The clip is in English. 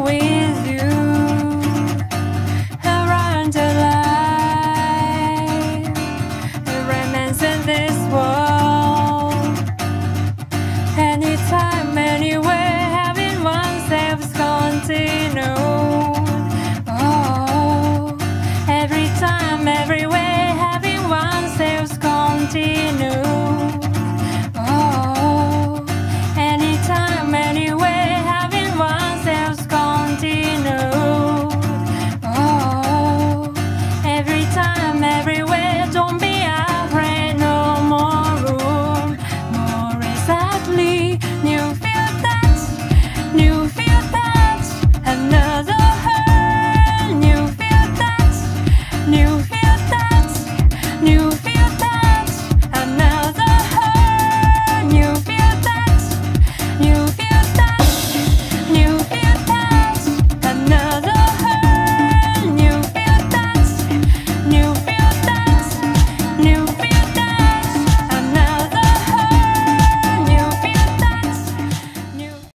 away new